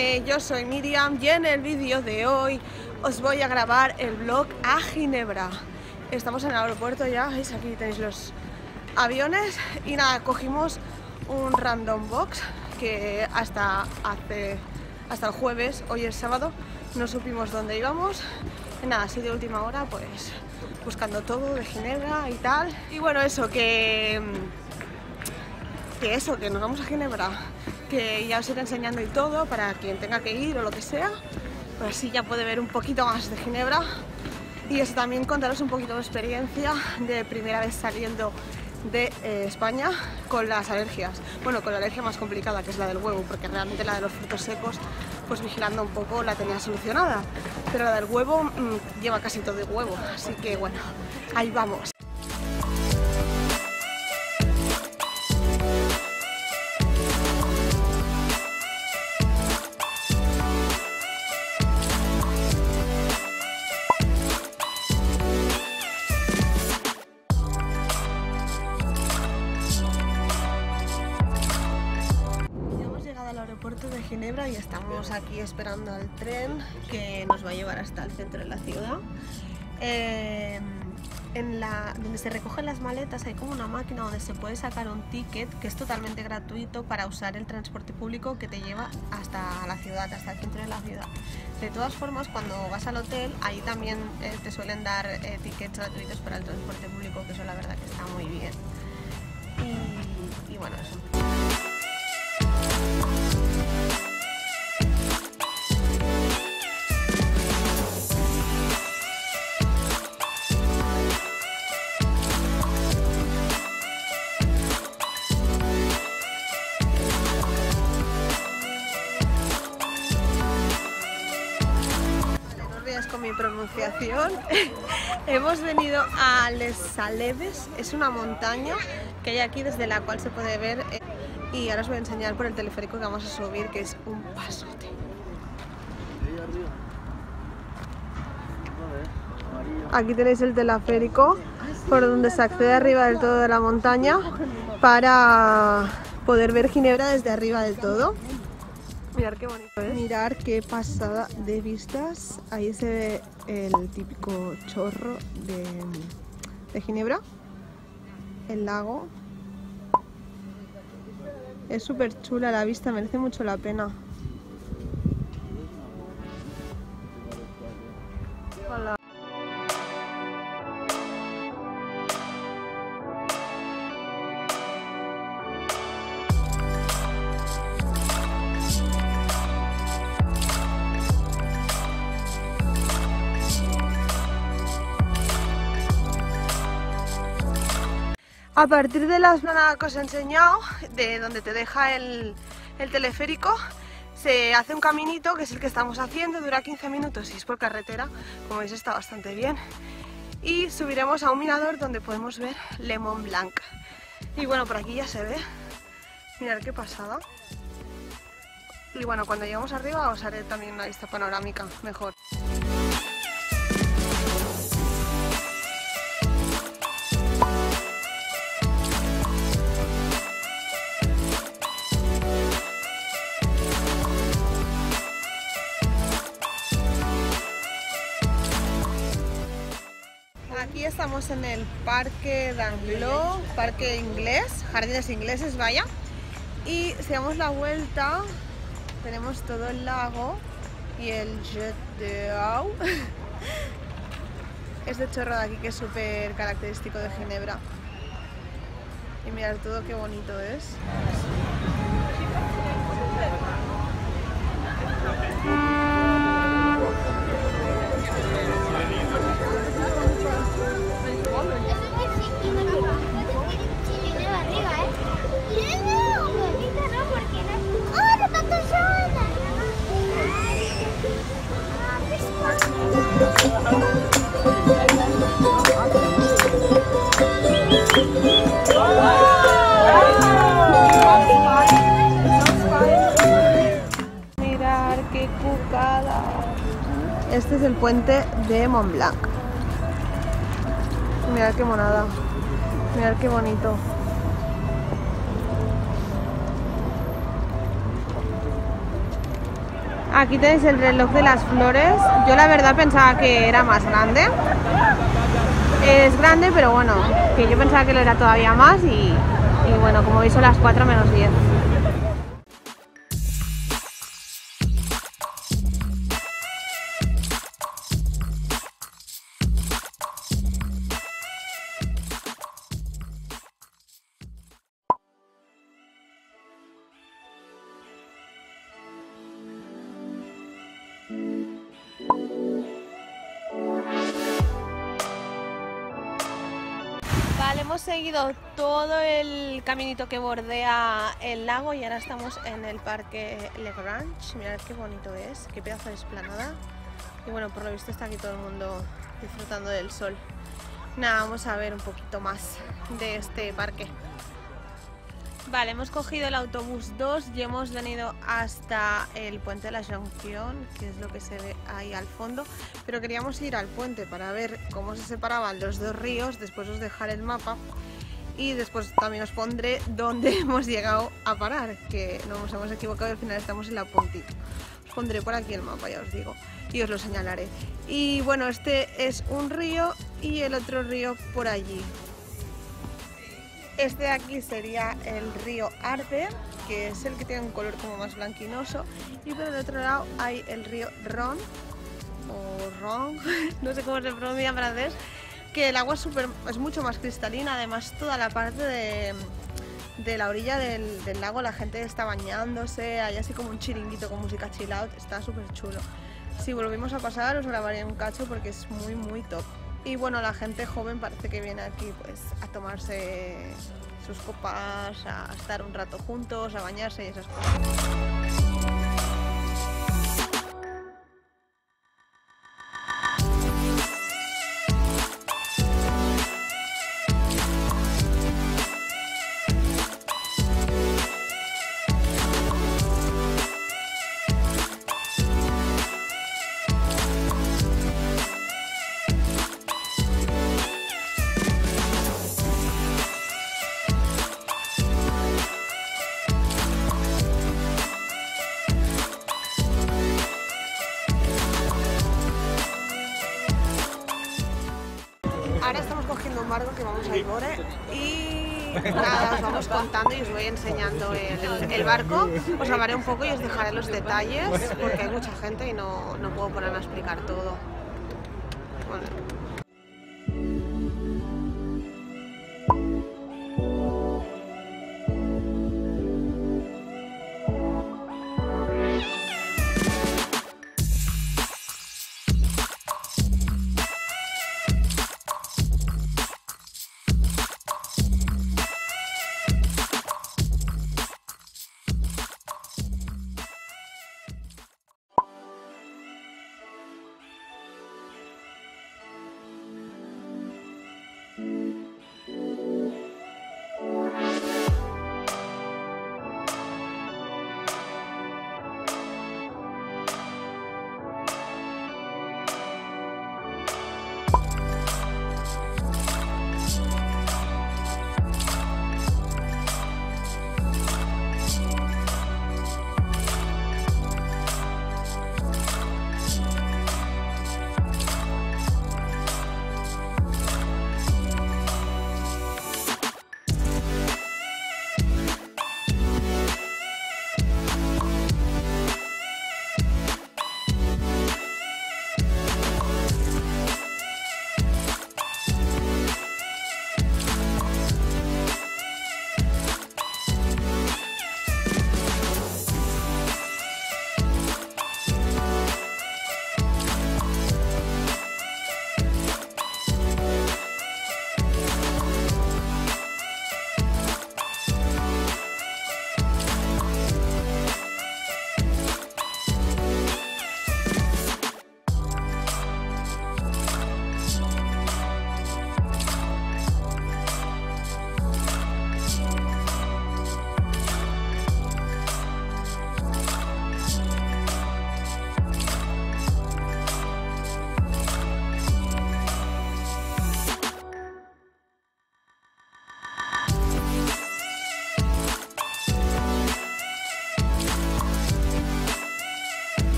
Eh, yo soy Miriam y en el vídeo de hoy os voy a grabar el vlog a Ginebra. Estamos en el aeropuerto ya, veis aquí tenéis los aviones y nada, cogimos un random box que hasta hace hasta el jueves, hoy es sábado, no supimos dónde íbamos. Nada, así de última hora, pues buscando todo de Ginebra y tal. Y bueno, eso, que que eso, que nos vamos a Ginebra, que ya os iré enseñando y todo para quien tenga que ir o lo que sea, pues así ya puede ver un poquito más de Ginebra y eso también contaros un poquito de experiencia de primera vez saliendo de eh, España con las alergias. Bueno, con la alergia más complicada que es la del huevo, porque realmente la de los frutos secos, pues vigilando un poco la tenía solucionada. Pero la del huevo mmm, lleva casi todo de huevo, así que bueno, ahí vamos. Ginebra y estamos aquí esperando al tren que nos va a llevar hasta el centro de la ciudad. Eh, en la, donde se recogen las maletas hay como una máquina donde se puede sacar un ticket que es totalmente gratuito para usar el transporte público que te lleva hasta la ciudad, hasta el centro de la ciudad. De todas formas, cuando vas al hotel, ahí también eh, te suelen dar eh, tickets gratuitos para el transporte público, que eso la verdad que está muy bien. Y, y bueno, eso. Hemos venido a Les Saleves, es una montaña que hay aquí desde la cual se puede ver eh, y ahora os voy a enseñar por el teleférico que vamos a subir que es un pasote. Aquí tenéis el teleférico por donde se accede arriba del todo de la montaña para poder ver Ginebra desde arriba del todo. Mirar qué bonito es. Mirar qué pasada de vistas. Ahí se ve el típico chorro de, Ginebra. El lago. Es súper chula la vista, merece mucho la pena. A partir de la zona que os he enseñado, de donde te deja el, el, teleférico, se hace un caminito, que es el que estamos haciendo, dura 15 minutos y es por carretera, como veis está bastante bien. Y subiremos a un mirador donde podemos ver Le Mont Blanc. Y bueno, por aquí ya se ve, mirad qué pasada. Y bueno, cuando lleguemos arriba os haré también una vista panorámica mejor. Estamos en el Parque d'Anglo, parque inglés, jardines ingleses, vaya. Y si damos la vuelta, tenemos todo el lago y el Jet de Au. Este chorro de aquí que es súper característico de Ginebra. Y mirad todo qué bonito es. De Mont Blanc. Mirad qué monada. Mirad qué bonito. Aquí tenéis el reloj de las flores. Yo la verdad pensaba que era más grande. Es grande, pero bueno, que yo pensaba que lo era todavía más y, y bueno, como veis son las 4 menos 10. Hemos seguido todo el caminito que bordea el lago y ahora estamos en el parque Le Grange. Mirad qué bonito es, qué pedazo de esplanada. Y bueno, por lo visto está aquí todo el mundo disfrutando del sol. Nada, vamos a ver un poquito más de este parque. Vale, hemos cogido el autobús 2 y hemos venido hasta el puente de la Jonction, que es lo que se ve ahí al fondo. Pero queríamos ir al puente para ver cómo se separaban los dos ríos, después os dejaré el mapa y después también os pondré dónde hemos llegado a parar, que no nos hemos equivocado y al final estamos en la puntita. Os pondré por aquí el mapa, ya os digo, y os lo señalaré. Y bueno, este es un río y el otro río por allí. Este de aquí sería el río Arde, que es el que tiene un color como más blanquinoso. Y por el otro lado hay el río Ron, o Ron, no sé cómo se pronuncia en francés, que el agua es, es mucho más cristalina. Además, toda la parte de, la orilla del, lago, la gente está bañándose, hay así como un chiringuito con música chill out, está súper chulo. Si volvemos a pasar, os grabaré un cacho porque es muy, muy top. Y bueno, la gente joven parece que viene aquí pues a tomarse sus copas, a estar un rato juntos, a bañarse y esas cosas. Vamos a Ibore y nada, os vamos contando y os voy enseñando el, el barco. Os grabaré un poco y os dejaré los detalles porque hay mucha gente y no, no puedo ponerme a explicar todo. Bueno,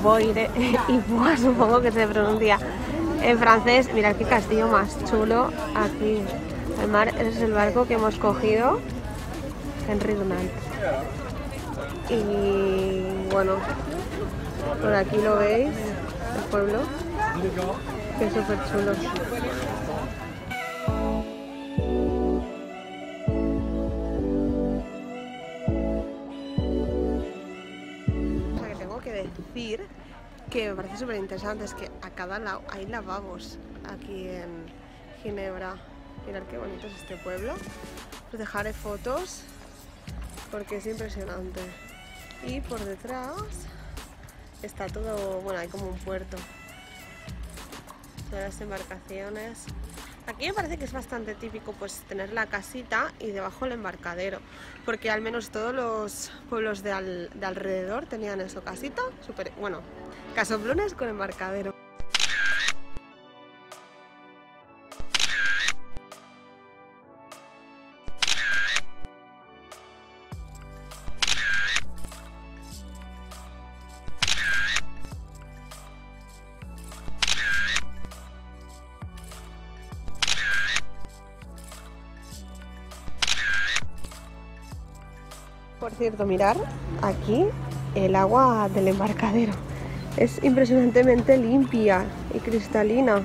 Ivoire, Ivoire supongo que se pronuncia en francés. Mirad qué castillo más chulo aquí. El mar, es el barco que hemos cogido. Henry Dunant. Y bueno, por aquí lo veis, el pueblo, que es súper chulo. Que me parece súper interesante es que a cada lado hay lavabos aquí en Ginebra. Mirad qué bonito es este pueblo. Os dejaré fotos porque es impresionante. Y por detrás está todo, bueno, hay como un puerto. Todas las embarcaciones. Aquí me parece que es bastante típico pues tener la casita y debajo el embarcadero, porque al menos todos los pueblos de, al- de alrededor tenían eso, casita, super, bueno, casoplones con embarcadero. Cierto, mirar aquí el agua del embarcadero. Es impresionantemente limpia y cristalina.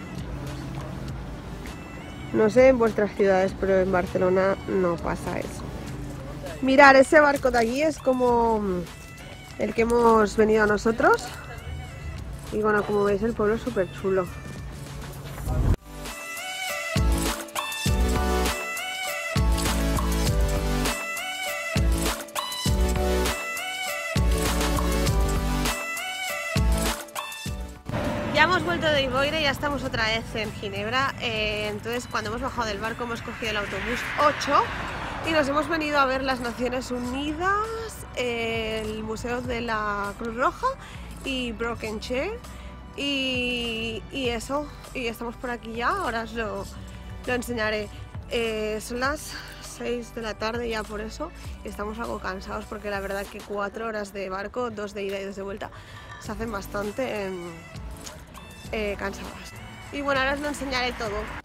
No sé en vuestras ciudades, pero en Barcelona no pasa eso. Mirar, ese barco de allí es como el que hemos venido nosotros. Y bueno, como veis el pueblo es súper chulo. Ya estamos otra vez en Ginebra. eh, entonces, cuando hemos bajado del barco, hemos cogido el autobús 8 y nos hemos venido a ver las Naciones Unidas, el Museo de la Cruz Roja y Broken Chair. Y, eso, y estamos por aquí ya, ahora os lo, lo enseñaré. Eh, son las 6 de la tarde ya por eso y estamos algo cansados porque la verdad que cuatro horas de barco, dos de ida y dos de vuelta, se hacen bastante eh, cansadas. Y bueno, ahora os lo enseñaré todo.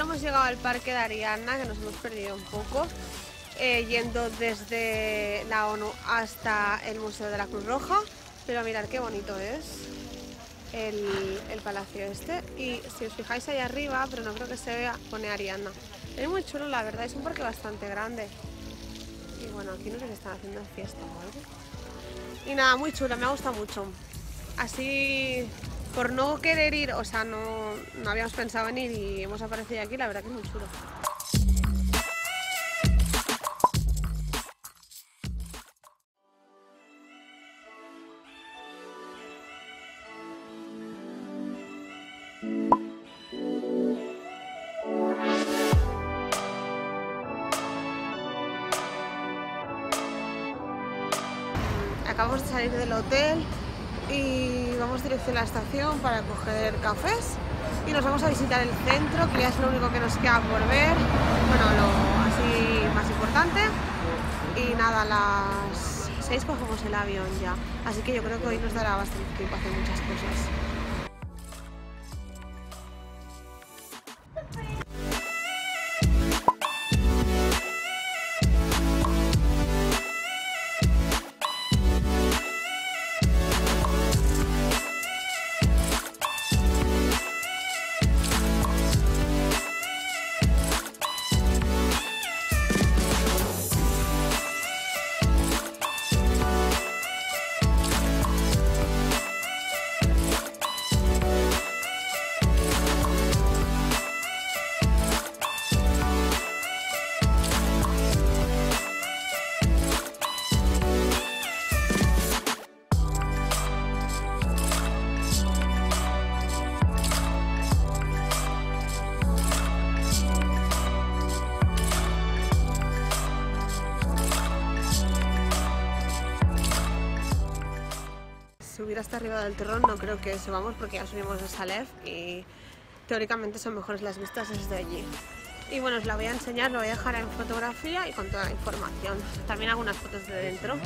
Hemos llegado al parque de Ariana, que nos hemos perdido un poco, eh, yendo desde la ONU hasta el Museo de la Cruz Roja. Pero mirad qué bonito es el, el palacio este. Y si os fijáis ahí arriba, pero no creo que se vea, pone Ariana. Es muy chulo, la verdad, es un parque bastante grande. Y bueno, aquí no sé si están haciendo fiesta o algo. Y nada, muy chulo, me ha gustado mucho. Así, por no querer ir, o sea, no, no habíamos pensado en ir y hemos aparecido aquí, la verdad que es muy chulo. Acabamos de salir del hotel y vamos dirección a la estación para coger cafés y nos vamos a visitar el centro, que ya es lo único que nos queda por ver, bueno, lo así más importante. Y nada, a las 6 cogemos el avión ya, así que yo creo que hoy nos dará bastante tiempo hacer muchas cosas. Hasta arriba del terrón no creo que subamos porque ya subimos a Salef y teóricamente son mejores las vistas desde allí. Y bueno, os la voy a enseñar, lo voy a dejar en fotografía y con toda la información. También algunas fotos de dentro.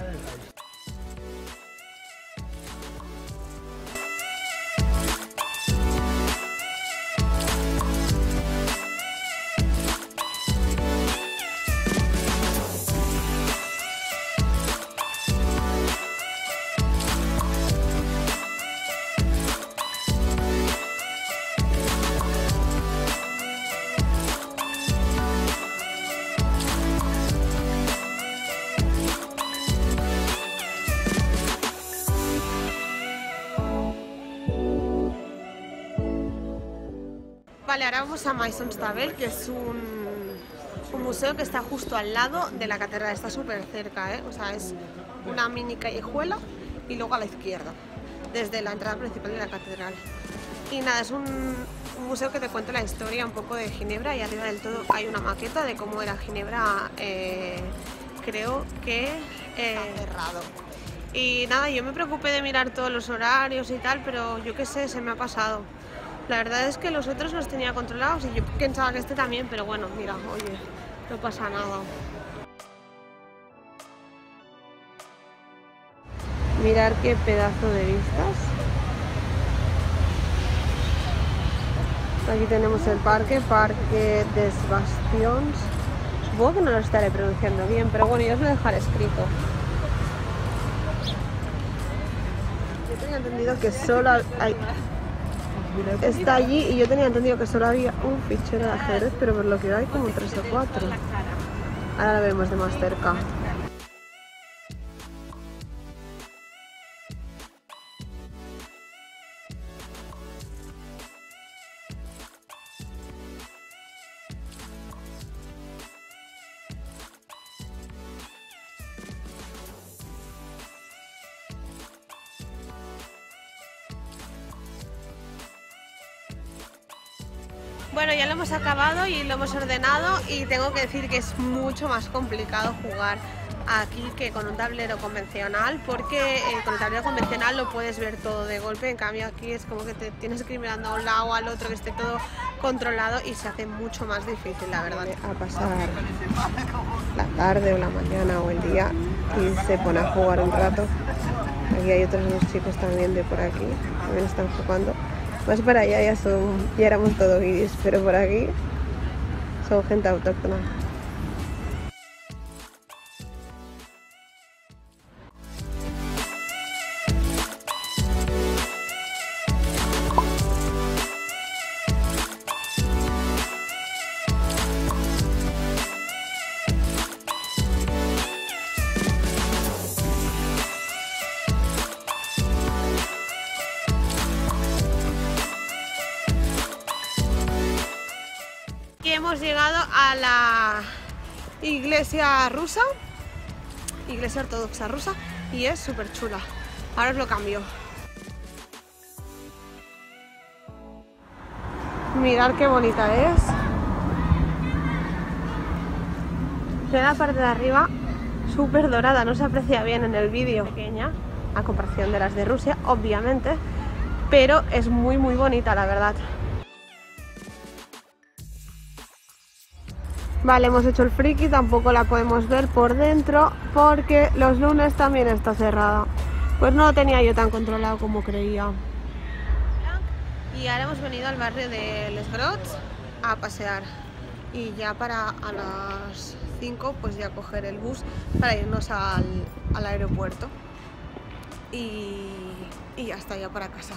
Ahora vamos a Maisonstabel, que es un, museo que está justo al lado de la catedral, está súper cerca, ¿eh? o sea, es una mini callejuela y luego a la izquierda, desde la entrada principal de la catedral. Y nada, es un, museo que te cuenta la historia un poco de Ginebra y arriba del todo hay una maqueta de cómo era Ginebra, eh, creo que... Eh, cerrado. Y nada, yo me preocupé de mirar todos los horarios y tal, pero yo qué sé, se me ha pasado. La verdad es que los otros los tenía controlados y yo pensaba que este también, pero bueno, mira, oye, no pasa nada. Mirar qué pedazo de vistas. Aquí tenemos el parque, Parque des Bastions. Supongo que no lo estaré pronunciando bien, pero bueno, yo os lo dejaré escrito. Yo tenía entendido que solo hay está allí y yo tenía entendido que solo había un fichero de ajedrez, pero por lo que hay como tres o cuatro. Ahora la vemos de más cerca. Bueno, ya lo hemos acabado y lo hemos ordenado y tengo que decir que es mucho más complicado jugar aquí que con un tablero convencional porque eh, con el tablero convencional lo puedes ver todo de golpe, en cambio aquí es como que te tienes que ir mirando a un lado o al otro que esté todo controlado y se hace mucho más difícil la verdad. A pasar la tarde o la mañana o el día y se pone a jugar un rato. Aquí hay otros dos chicos también de por aquí, también están jugando. Más para allá ya, son, ya éramos todos guiris, pero por aquí son gente autóctona. Iglesia rusa, iglesia ortodoxa rusa, y es súper chula. Ahora os lo cambio. Mirad qué bonita es. Queda la parte de arriba súper dorada, no se aprecia bien en el vídeo. Pequeña, a comparación de las de Rusia, obviamente, pero es muy muy bonita la verdad. Vale, hemos hecho el friki, tampoco la podemos ver por dentro porque los lunes también está cerrada. Pues no lo tenía yo tan controlado como creía. Y ahora hemos venido al barrio de Les Grots a pasear. Y ya para a las 5 pues ya coger el bus para irnos al, aeropuerto. Y, y ya está, ya para casa.